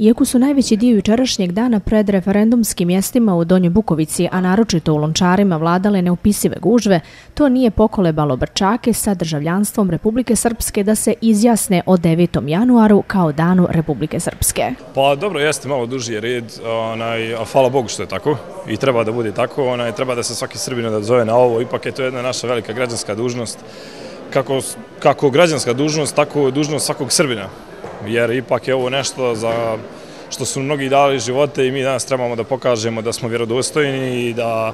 Iako su najveći dio jučerašnjeg dana pred referendumskim mjestima u Donjoj Bukovici, a naročito u Lončarima vladale neupisive gužve, to nije pokolebalo Brčake sa državljanstvom Republike Srpske da se izjasne o 9. januaru kao danu Republike Srpske. Pa dobro, jeste malo duži red, onaj, a hvala Bogu što je tako i treba da bude tako, onaj, treba da se svaki Srbin da zove na ovo, ipak je to jedna naša velika građanska dužnost, kako, kako građanska dužnost, tako dužnost svakog Srbina jer ipak je ovo nešto za što su mnogi dali živote i mi danas trebamo da pokažemo da smo vjerodostojni i da,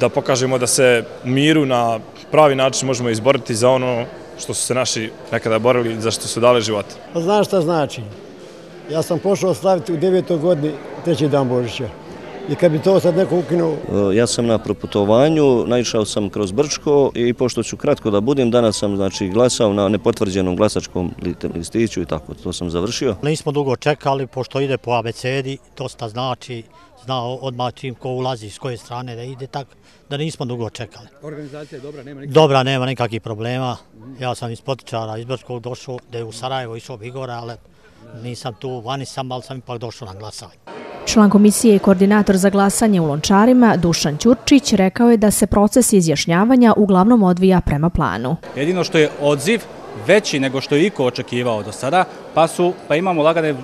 da pokažemo da se u miru na pravi način možemo izboriti za ono što su se naši nekada borili za što su dali živote. Pa znaš šta znači? Ja sam pošao slaviti u devetoj godini treći dan Božića. I kad bi to sad neko ukinuo? E, ja sam na proputovanju, naišao sam kroz Brčko i pošto ću kratko da budem, danas sam znači, glasao na nepotvrđenom glasačkom listiću i tako, to sam završio. Nismo dugo čekali, pošto ide po abecedi, to sta znači, zna odmah čim ko ulazi s koje strane da ide, tako da nismo dugo čekali. Organizacija je dobra, nema nikakvih Dobra, nema nikakvih problema. Ja sam iz Potičara, iz Brčkog došao, da je u Sarajevo išao Bigora, ali nisam tu, vani sam, ali sam ipak došao na glasanje. Član komisije i koordinator za glasanje u Lončarima, Dušan Ćurčić, rekao je da se proces izjašnjavanja uglavnom odvija prema planu. Jedino što je odziv veći nego što je Iko očekivao do sada, pa, su, pa imamo lagane e,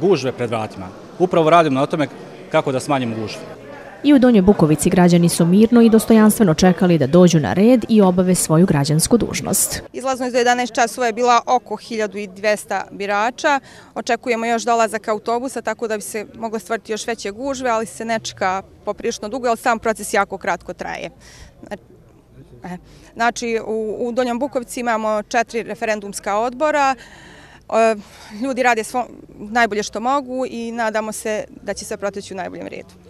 gužve pred vratima. Upravo radimo na tome kako da smanjimo gužve. I u Donjoj Bukovici građani su mirno i dostojanstveno čekali da dođu na red i obave svoju građansku dužnost. Izlaznost do 11 časova je bila oko 1200 birača. Očekujemo još dolazak autobusa, tako da bi se mogle stvariti još veće gužve, ali se ne čeka poprično dugo, ali sam proces jako kratko traje. Znači, e, znači, u Donjom Bukovici imamo četiri referendumska odbora. E, ljudi rade najbolje što mogu i nadamo se da će se proteći u najboljem redu.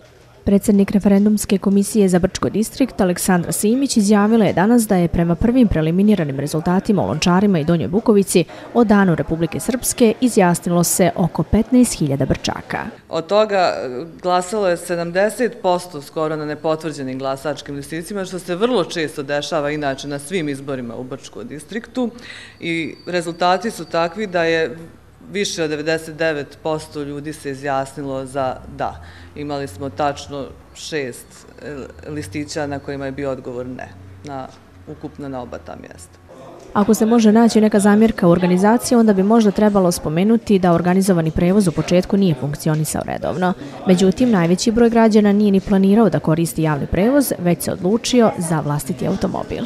Predsjednik referendumske komisije za Brčko distrikt Aleksandra Simić izjavila je danas da je prema prvim preliminiranim rezultatima u Lončarima i Donjoj Bukovici o danu Republike Srpske izjasnilo se oko 15.000 Brčaka. Od toga e, glasalo je 70% skoro na nepotvrđenim glasačkim listicima, što se vrlo često dešava inače na svim izborima u Brčko distriktu i rezultati su takvi da je više od 99% ljudi se izjasnilo za da. Imali smo tačno šest e, listića na kojima je bio odgovor ne, na, ukupno na oba ta mjesta. Ako se može naći neka zamjerka u organizaciji, onda bi možda trebalo spomenuti da organizovani prevoz u početku nije funkcionisao redovno. Međutim, najveći broj građana nije ni planirao da koristi javni prevoz, već se odlučio za vlastiti automobil.